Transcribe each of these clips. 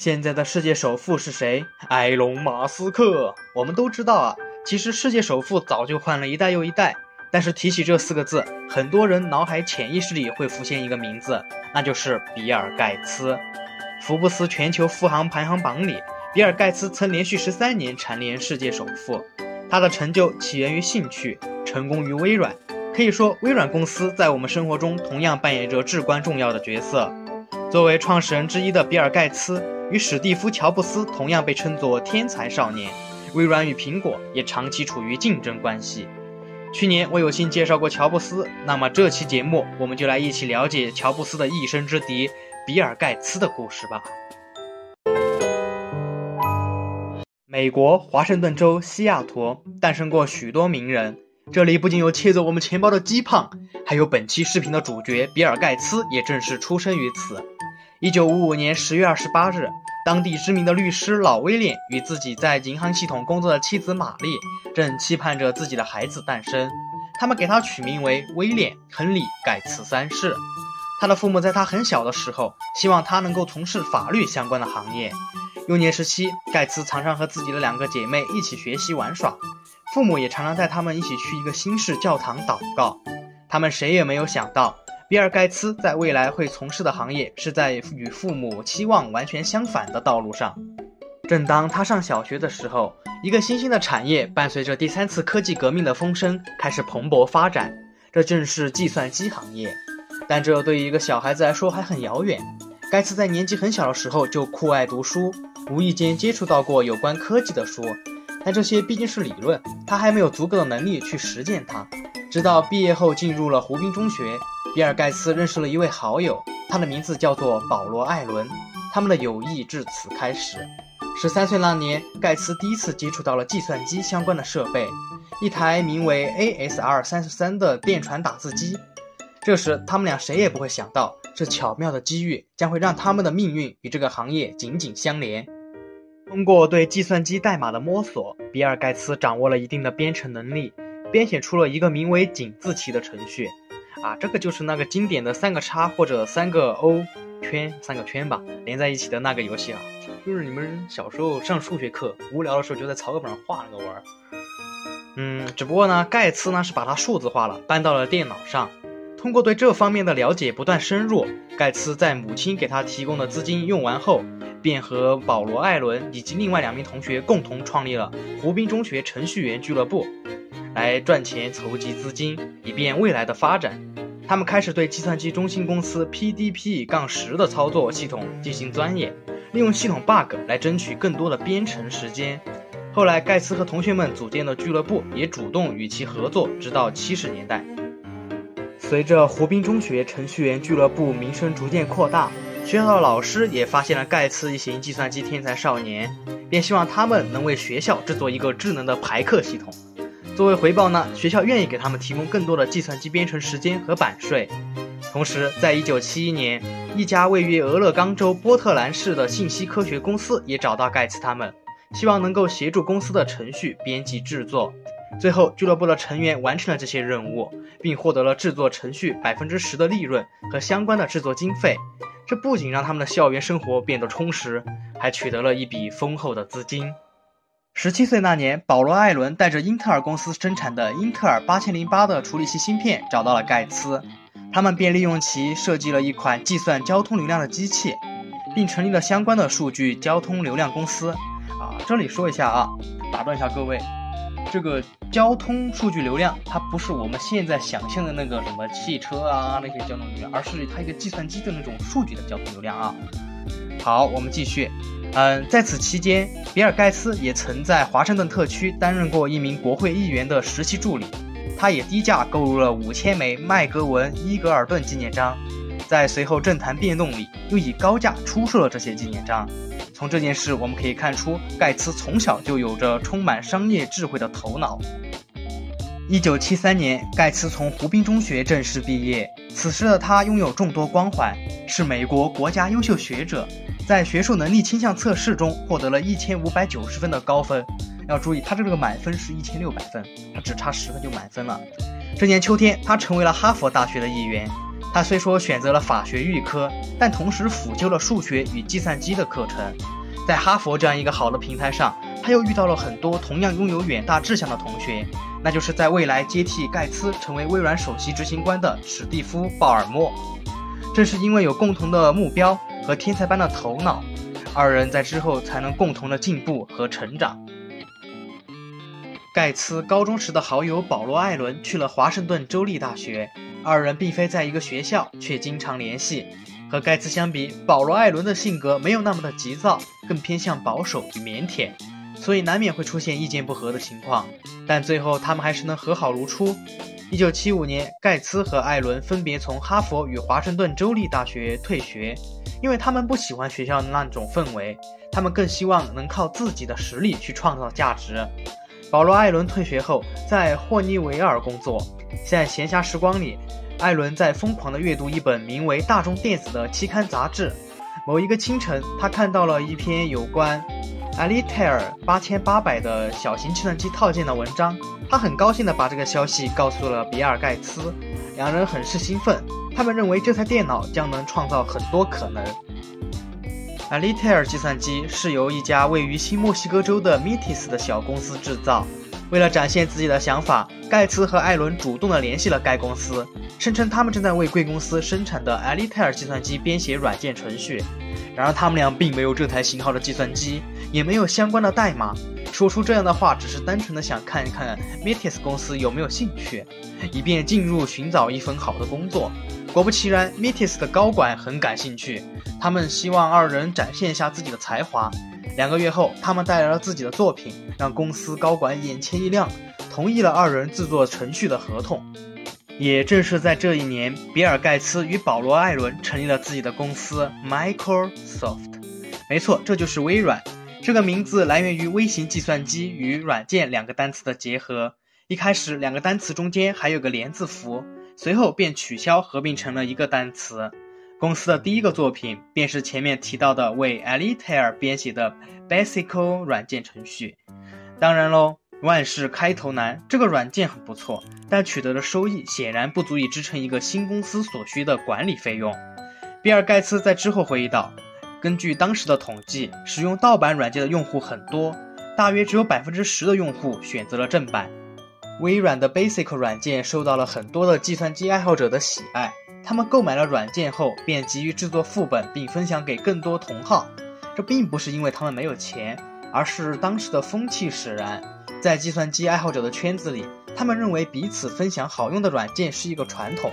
现在的世界首富是谁？埃隆·马斯克。我们都知道啊，其实世界首富早就换了一代又一代，但是提起这四个字，很多人脑海潜意识里会浮现一个名字，那就是比尔·盖茨。福布斯全球富豪排行榜里，比尔·盖茨曾连续十三年蝉联世界首富。他的成就起源于兴趣，成功于微软。可以说，微软公司在我们生活中同样扮演着至关重要的角色。作为创始人之一的比尔·盖茨。与史蒂夫·乔布斯同样被称作天才少年，微软与苹果也长期处于竞争关系。去年我有幸介绍过乔布斯，那么这期节目我们就来一起了解乔布斯的一生之敌比尔·盖茨的故事吧。美国华盛顿州西雅图诞生过许多名人，这里不仅有窃走我们钱包的鸡胖，还有本期视频的主角比尔·盖茨也正是出生于此。一九五五年十月二十八日，当地知名的律师老威廉与自己在银行系统工作的妻子玛丽正期盼着自己的孩子诞生。他们给他取名为威廉·亨利·盖茨三世。他的父母在他很小的时候希望他能够从事法律相关的行业。幼年时期，盖茨常常和自己的两个姐妹一起学习玩耍，父母也常常带他们一起去一个新式教堂祷告。他们谁也没有想到。比尔·盖茨在未来会从事的行业是在与父母期望完全相反的道路上。正当他上小学的时候，一个新兴的产业伴随着第三次科技革命的风声开始蓬勃发展，这正是计算机行业。但这对于一个小孩子来说还很遥远。盖茨在年纪很小的时候就酷爱读书，无意间接触到过有关科技的书，但这些毕竟是理论，他还没有足够的能力去实践它。直到毕业后进入了湖滨中学。比尔·盖茨认识了一位好友，他的名字叫做保罗·艾伦，他们的友谊至此开始。十三岁那年，盖茨第一次接触到了计算机相关的设备，一台名为 ASR 三十三的电传打字机。这时，他们俩谁也不会想到，这巧妙的机遇将会让他们的命运与这个行业紧紧相连。通过对计算机代码的摸索，比尔·盖茨掌握了一定的编程能力，编写出了一个名为“井”字旗的程序。啊，这个就是那个经典的三个叉或者三个 O 圈，三个圈吧，连在一起的那个游戏啊，就是你们小时候上数学课无聊的时候就在草稿本上画那个玩儿。嗯，只不过呢，盖茨呢是把它数字化了，搬到了电脑上。通过对这方面的了解不断深入，盖茨在母亲给他提供的资金用完后，便和保罗·艾伦以及另外两名同学共同创立了湖滨中学程序员俱乐部。来赚钱筹集资金，以便未来的发展。他们开始对计算机中心公司 PDP-10 的操作系统进行钻研，利用系统 bug 来争取更多的编程时间。后来，盖茨和同学们组建的俱乐部也主动与其合作，直到七十年代。随着湖滨中学程序员俱乐部名声逐渐扩大，学校的老师也发现了盖茨一行计算机天才少年，便希望他们能为学校制作一个智能的排课系统。作为回报呢，学校愿意给他们提供更多的计算机编程时间和版税。同时，在一九七一年，一家位于俄勒冈州波特兰市的信息科学公司也找到盖茨他们，希望能够协助公司的程序编辑制作。最后，俱乐部的成员完成了这些任务，并获得了制作程序百分之十的利润和相关的制作经费。这不仅让他们的校园生活变得充实，还取得了一笔丰厚的资金。十七岁那年，保罗·艾伦带着英特尔公司生产的英特尔八千零八的处理器芯片找到了盖茨，他们便利用其设计了一款计算交通流量的机器，并成立了相关的数据交通流量公司。啊，这里说一下啊，打断一下各位，这个交通数据流量它不是我们现在想象的那个什么汽车啊那些交通流量，而是它一个计算机的那种数据的交通流量啊。好，我们继续。嗯，在此期间，比尔·盖茨也曾在华盛顿特区担任过一名国会议员的实习助理。他也低价购入了五千枚麦格文·伊格尔顿纪念章，在随后政坛变动里，又以高价出售了这些纪念章。从这件事我们可以看出，盖茨从小就有着充满商业智慧的头脑。一九七三年，盖茨从湖滨中学正式毕业。此时的他拥有众多光环，是美国国家优秀学者。在学术能力倾向测试中获得了一千五百九十分的高分，要注意，他这个满分是一千六百分，他只差十分就满分了。这年秋天，他成为了哈佛大学的一员。他虽说选择了法学预科，但同时辅修了数学与计算机的课程。在哈佛这样一个好的平台上，他又遇到了很多同样拥有远大志向的同学，那就是在未来接替盖茨成为微软首席执行官的史蒂夫·鲍尔默。正是因为有共同的目标和天才般的头脑，二人在之后才能共同的进步和成长。盖茨高中时的好友保罗·艾伦去了华盛顿州立大学，二人并非在一个学校，却经常联系。和盖茨相比，保罗·艾伦的性格没有那么的急躁，更偏向保守与腼腆，所以难免会出现意见不合的情况。但最后他们还是能和好如初。一九七五年，盖茨和艾伦分别从哈佛与华盛顿州立大学退学，因为他们不喜欢学校的那种氛围，他们更希望能靠自己的实力去创造价值。保罗·艾伦退学后，在霍尼韦尔工作。在闲暇时光里，艾伦在疯狂地阅读一本名为《大众电子》的期刊杂志。某一个清晨，他看到了一篇有关 Alitair 八千八百的小型计算机套件的文章。他很高兴地把这个消息告诉了比尔·盖茨，两人很是兴奋。他们认为这台电脑将能创造很多可能。Alitair 计算机是由一家位于新墨西哥州的 Metis 的小公司制造。为了展现自己的想法，盖茨和艾伦主动地联系了该公司，声称他们正在为贵公司生产的 Alitair 计算机编写软件程序。然而，他们俩并没有这台型号的计算机，也没有相关的代码。说出这样的话，只是单纯的想看一看 Metis 公司有没有兴趣，以便进入寻找一份好的工作。果不其然，Metis 的高管很感兴趣。他们希望二人展现一下自己的才华。两个月后，他们带来了自己的作品，让公司高管眼前一亮，同意了二人制作程序的合同。也正是在这一年，比尔·盖茨与保罗·艾伦成立了自己的公司 Microsoft。没错，这就是微软。这个名字来源于微型计算机与软件两个单词的结合。一开始，两个单词中间还有个连字符，随后便取消，合并成了一个单词。公司的第一个作品便是前面提到的为 Altair 编写的 Basic 软件程序。当然喽，万事开头难，这个软件很不错，但取得的收益显然不足以支撑一个新公司所需的管理费用。比尔·盖茨在之后回忆道：“根据当时的统计，使用盗版软件的用户很多，大约只有百分之十的用户选择了正版。微软的 Basic 软件受到了很多的计算机爱好者的喜爱。”他们购买了软件后，便急于制作副本并分享给更多同好。这并不是因为他们没有钱，而是当时的风气使然。在计算机爱好者的圈子里，他们认为彼此分享好用的软件是一个传统。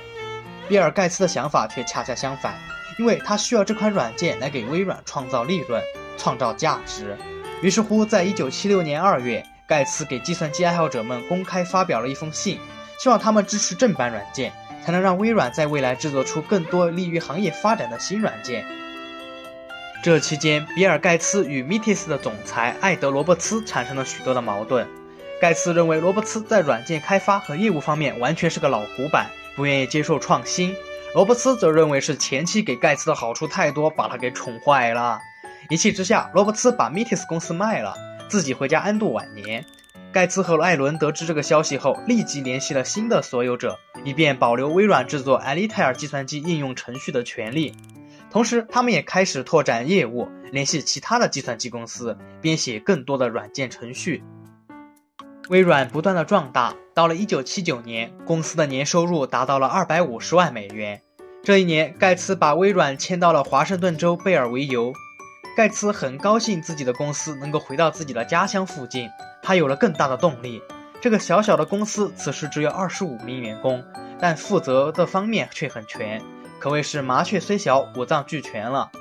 比尔·盖茨的想法却恰恰相反，因为他需要这款软件来给微软创造利润、创造价值。于是乎，在1976年2月，盖茨给计算机爱好者们公开发表了一封信，希望他们支持正版软件。才能让微软在未来制作出更多利于行业发展的新软件。这期间，比尔·盖茨与 Metis 的总裁艾德·罗伯茨产生了许多的矛盾。盖茨认为罗伯茨在软件开发和业务方面完全是个老古板，不愿意接受创新。罗伯茨则认为是前期给盖茨的好处太多，把他给宠坏了。一气之下，罗伯茨把 Metis 公司卖了，自己回家安度晚年。盖茨和艾伦得知这个消息后，立即联系了新的所有者，以便保留微软制作 Altair 计算机应用程序的权利。同时，他们也开始拓展业务，联系其他的计算机公司，编写更多的软件程序。微软不断的壮大，到了1979年，公司的年收入达到了250万美元。这一年，盖茨把微软迁到了华盛顿州贝尔维尤。盖茨很高兴自己的公司能够回到自己的家乡附近。他有了更大的动力。这个小小的公司此时只有二十五名员工，但负责的方面却很全，可谓是麻雀虽小，五脏俱全了。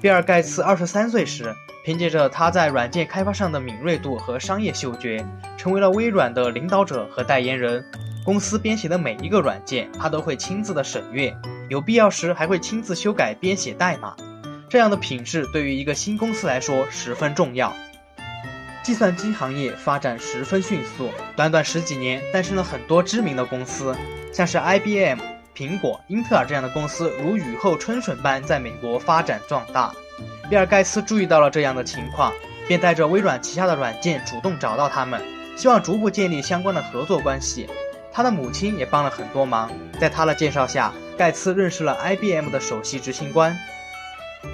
比尔·盖茨二十三岁时，凭借着他在软件开发上的敏锐度和商业嗅觉，成为了微软的领导者和代言人。公司编写的每一个软件，他都会亲自的审阅，有必要时还会亲自修改编写代码。这样的品质对于一个新公司来说十分重要。计算机行业发展十分迅速，短短十几年诞生了很多知名的公司，像是 IBM、苹果、英特尔这样的公司如雨后春笋般在美国发展壮大。比尔·盖茨注意到了这样的情况，便带着微软旗下的软件主动找到他们，希望逐步建立相关的合作关系。他的母亲也帮了很多忙。在他的介绍下，盖茨认识了 IBM 的首席执行官。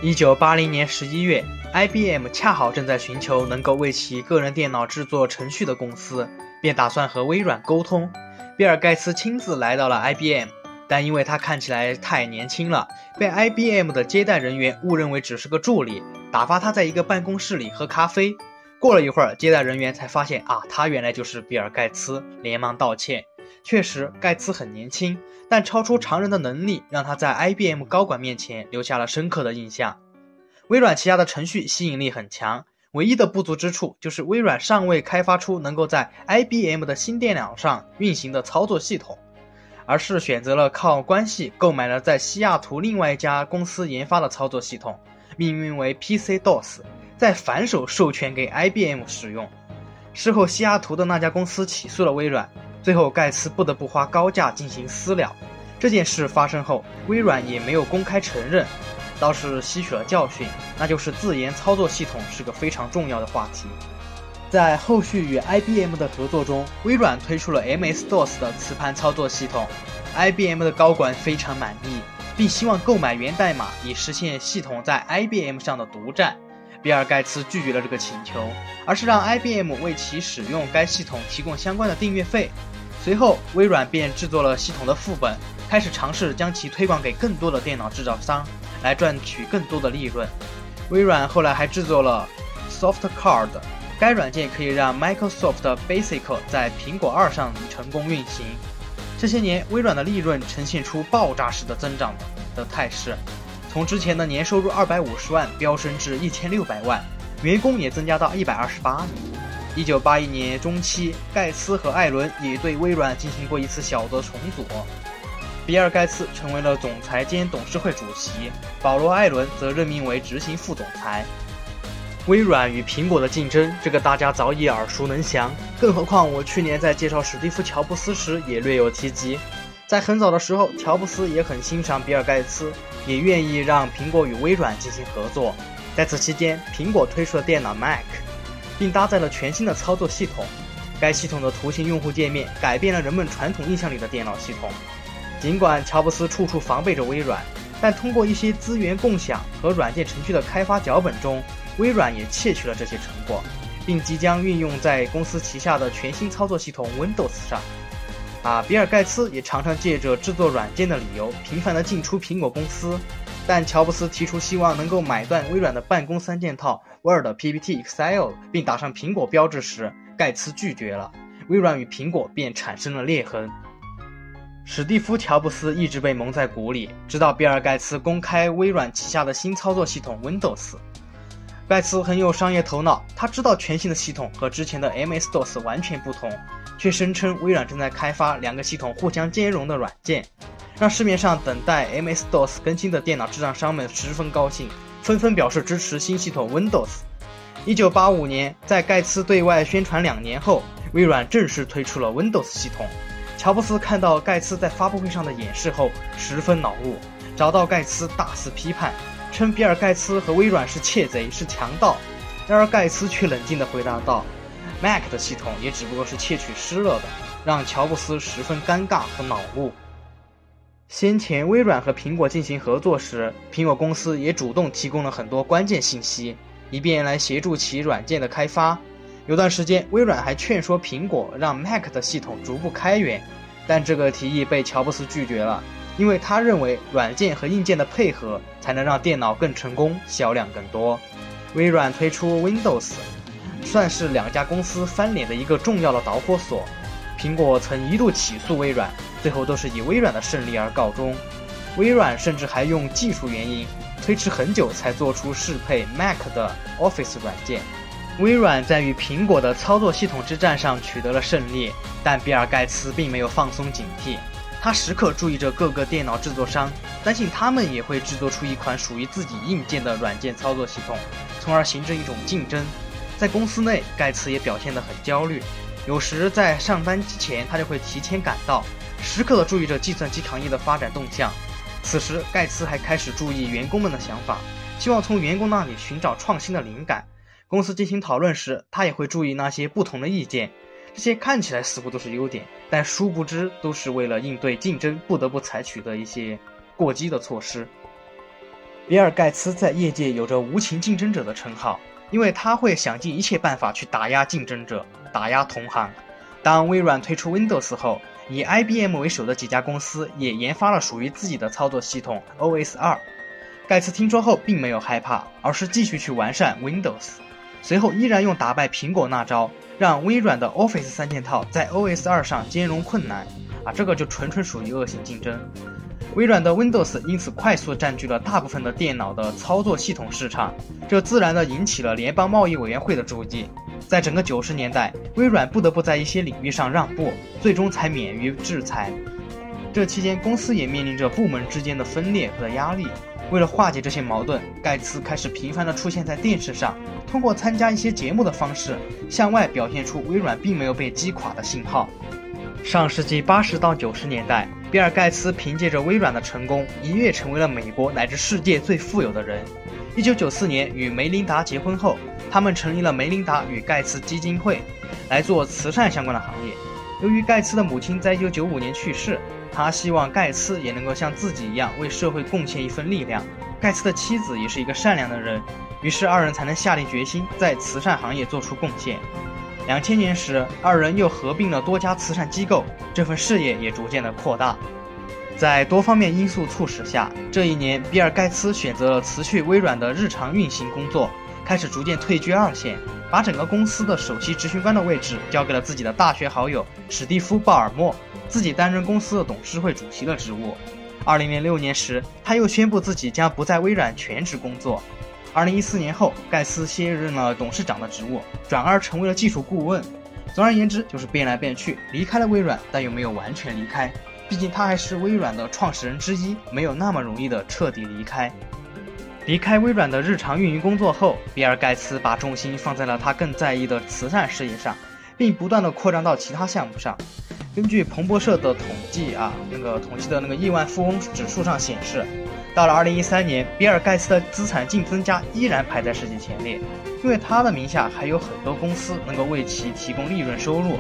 一九八零年十一月，IBM 恰好正在寻求能够为其个人电脑制作程序的公司，便打算和微软沟通。比尔·盖茨亲自来到了 IBM，但因为他看起来太年轻了，被 IBM 的接待人员误认为只是个助理，打发他在一个办公室里喝咖啡。过了一会儿，接待人员才发现啊，他原来就是比尔·盖茨，连忙道歉。确实，盖茨很年轻，但超出常人的能力让他在 IBM 高管面前留下了深刻的印象。微软旗下的程序吸引力很强，唯一的不足之处就是微软尚未开发出能够在 IBM 的新电脑上运行的操作系统，而是选择了靠关系购买了在西雅图另外一家公司研发的操作系统，命名为 PC-DOS。再反手授权给 IBM 使用。事后，西雅图的那家公司起诉了微软，最后盖茨不得不花高价进行私了。这件事发生后，微软也没有公开承认，倒是吸取了教训，那就是自研操作系统是个非常重要的话题。在后续与 IBM 的合作中，微软推出了 MS-DOS 的磁盘操作系统，IBM 的高管非常满意，并希望购买源代码以实现系统在 IBM 上的独占。比尔·盖茨拒绝了这个请求，而是让 IBM 为其使用该系统提供相关的订阅费。随后，微软便制作了系统的副本，开始尝试将其推广给更多的电脑制造商，来赚取更多的利润。微软后来还制作了 SoftCard，该软件可以让 Microsoft Basic 在苹果二上成功运行。这些年，微软的利润呈现出爆炸式的增长的态势。从之前的年收入二百五十万飙升至一千六百万，员工也增加到一百二十八名。一九八一年中期，盖茨和艾伦也对微软进行过一次小的重组，比尔·盖茨成为了总裁兼董事会主席，保罗·艾伦则任命为执行副总裁。微软与苹果的竞争，这个大家早已耳熟能详，更何况我去年在介绍史蒂夫·乔布斯时也略有提及。在很早的时候，乔布斯也很欣赏比尔·盖茨，也愿意让苹果与微软进行合作。在此期间，苹果推出了电脑 Mac，并搭载了全新的操作系统。该系统的图形用户界面改变了人们传统印象里的电脑系统。尽管乔布斯处处防备着微软，但通过一些资源共享和软件程序的开发脚本中，微软也窃取了这些成果，并即将运用在公司旗下的全新操作系统 Windows 上。啊，比尔·盖茨也常常借着制作软件的理由频繁地进出苹果公司，但乔布斯提出希望能够买断微软的办公三件套 Word、PPT、Excel，并打上苹果标志时，盖茨拒绝了，微软与苹果便产生了裂痕。史蒂夫·乔布斯一直被蒙在鼓里，直到比尔·盖茨公开微软旗下的新操作系统 Windows。盖茨很有商业头脑，他知道全新的系统和之前的 MS-DOS 完全不同。却声称微软正在开发两个系统互相兼容的软件，让市面上等待 MS-DOS 更新的电脑制造商们十分高兴，纷纷表示支持新系统 Windows。一九八五年，在盖茨对外宣传两年后，微软正式推出了 Windows 系统。乔布斯看到盖茨在发布会上的演示后，十分恼怒，找到盖茨大肆批判，称比尔·盖茨和微软是窃贼，是强盗。然而盖茨却冷静地回答道。Mac 的系统也只不过是窃取失了的，让乔布斯十分尴尬和恼怒。先前微软和苹果进行合作时，苹果公司也主动提供了很多关键信息，以便来协助其软件的开发。有段时间，微软还劝说苹果让 Mac 的系统逐步开源，但这个提议被乔布斯拒绝了，因为他认为软件和硬件的配合才能让电脑更成功，销量更多。微软推出 Windows。算是两家公司翻脸的一个重要的导火索。苹果曾一度起诉微软，最后都是以微软的胜利而告终。微软甚至还用技术原因推迟很久才做出适配 Mac 的 Office 软件。微软在与苹果的操作系统之战上取得了胜利，但比尔·盖茨并没有放松警惕，他时刻注意着各个电脑制作商，担心他们也会制作出一款属于自己硬件的软件操作系统，从而形成一种竞争。在公司内，盖茨也表现得很焦虑。有时在上班之前，他就会提前赶到，时刻的注意着计算机行业的发展动向。此时，盖茨还开始注意员工们的想法，希望从员工那里寻找创新的灵感。公司进行讨论时，他也会注意那些不同的意见，这些看起来似乎都是优点，但殊不知都是为了应对竞争不得不采取的一些过激的措施。比尔·盖茨在业界有着“无情竞争者”的称号，因为他会想尽一切办法去打压竞争者，打压同行。当微软推出 Windows 后，以 IBM 为首的几家公司也研发了属于自己的操作系统 OS 二。盖茨听说后并没有害怕，而是继续去完善 Windows。随后依然用打败苹果那招，让微软的 Office 三件套在 OS 二上兼容困难。啊，这个就纯纯属于恶性竞争。微软的 Windows 因此快速占据了大部分的电脑的操作系统市场，这自然的引起了联邦贸易委员会的注意。在整个九十年代，微软不得不在一些领域上让步，最终才免于制裁。这期间，公司也面临着部门之间的分裂和压力。为了化解这些矛盾，盖茨开始频繁地出现在电视上，通过参加一些节目的方式，向外表现出微软并没有被击垮的信号。上世纪八十到九十年代，比尔·盖茨凭借着微软的成功，一跃成为了美国乃至世界最富有的人。一九九四年与梅琳达结婚后。他们成立了梅琳达与盖茨基金会，来做慈善相关的行业。由于盖茨的母亲在一九九五年去世，他希望盖茨也能够像自己一样为社会贡献一份力量。盖茨的妻子也是一个善良的人，于是二人才能下定决心在慈善行业做出贡献。两千年时，二人又合并了多家慈善机构，这份事业也逐渐的扩大。在多方面因素促使下，这一年，比尔盖茨选择了辞去微软的日常运行工作。开始逐渐退居二线，把整个公司的首席执行官的位置交给了自己的大学好友史蒂夫·鲍尔默，自己担任公司的董事会主席的职务。二零零六年时，他又宣布自己将不在微软全职工作。二零一四年后，盖茨卸任了董事长的职务，转而成为了技术顾问。总而言之，就是变来变去，离开了微软，但又没有完全离开，毕竟他还是微软的创始人之一，没有那么容易的彻底离开。离开微软的日常运营工作后，比尔·盖茨把重心放在了他更在意的慈善事业上，并不断的扩张到其他项目上。根据彭博社的统计啊，那个统计的那个亿万富翁指数上显示，到了2013年，比尔·盖茨的资产净增加依然排在世界前列，因为他的名下还有很多公司能够为其提供利润收入。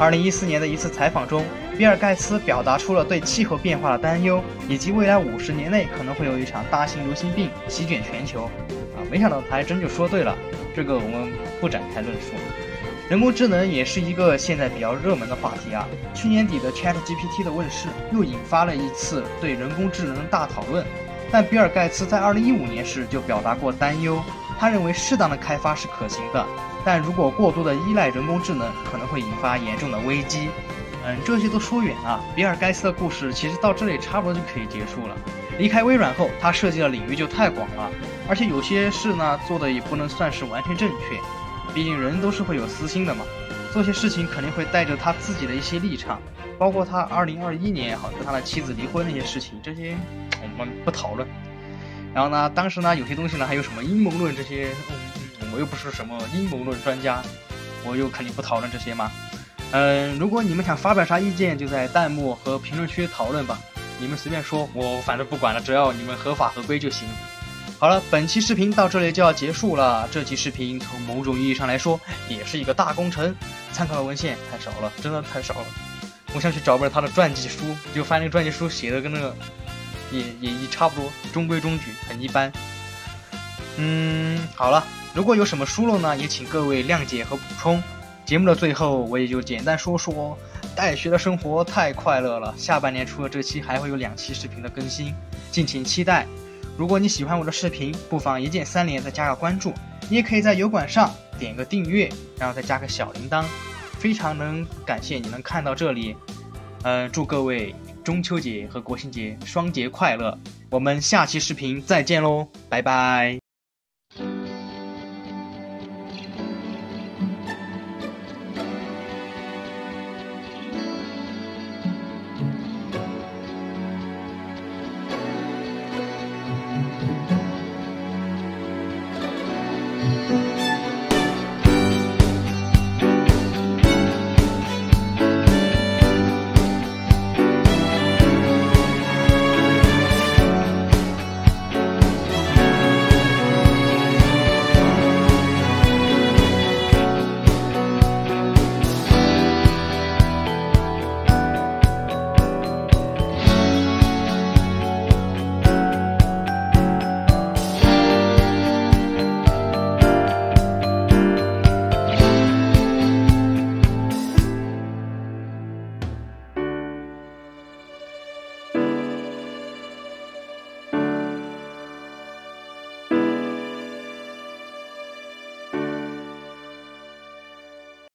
二零一四年的一次采访中，比尔·盖茨表达出了对气候变化的担忧，以及未来五十年内可能会有一场大型流行病席卷全球。啊，没想到他还真就说对了。这个我们不展开论述。人工智能也是一个现在比较热门的话题啊。去年底的 Chat GPT 的问世，又引发了一次对人工智能的大讨论。但比尔·盖茨在二零一五年时就表达过担忧，他认为适当的开发是可行的。但如果过度的依赖人工智能，可能会引发严重的危机。嗯，这些都说远了。比尔盖茨的故事其实到这里差不多就可以结束了。离开微软后，他涉及的领域就太广了，而且有些事呢做的也不能算是完全正确。毕竟人都是会有私心的嘛，做些事情肯定会带着他自己的一些立场，包括他2021年也好跟他的妻子离婚那些事情，这些我们不讨论。然后呢，当时呢有些东西呢还有什么阴谋论这些。我又不是什么阴谋论专家，我又肯定不讨论这些嘛。嗯，如果你们想发表啥意见，就在弹幕和评论区讨论吧。你们随便说，我反正不管了，只要你们合法合规就行。好了，本期视频到这里就要结束了。这期视频从某种意义上来说，也是一个大工程。参考的文献太少了，真的太少了。我想去找本他的传记书，就发现那个传记书写的跟那个也也也差不多，中规中矩，很一般。嗯，好了。如果有什么疏漏呢，也请各位谅解和补充。节目的最后，我也就简单说说，带学的生活太快乐了。下半年除了这期，还会有两期视频的更新，敬请期待。如果你喜欢我的视频，不妨一键三连，再加个关注。你也可以在油管上点个订阅，然后再加个小铃铛，非常能感谢你能看到这里。嗯，祝各位中秋节和国庆节双节快乐！我们下期视频再见喽，拜拜。